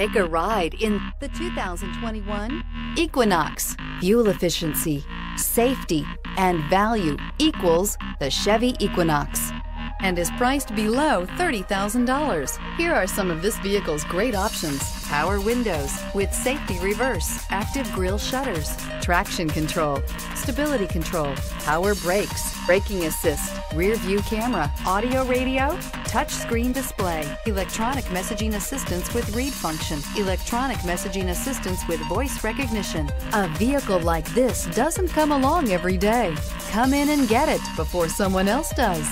Take a ride in the 2021 Equinox. Fuel efficiency, safety, and value equals the Chevy Equinox and is priced below $30,000. Here are some of this vehicle's great options. Power windows with safety reverse, active grille shutters, traction control, stability control, power brakes, braking assist, rear view camera, audio radio, touchscreen display, electronic messaging assistance with read function, electronic messaging assistance with voice recognition. A vehicle like this doesn't come along every day. Come in and get it before someone else does.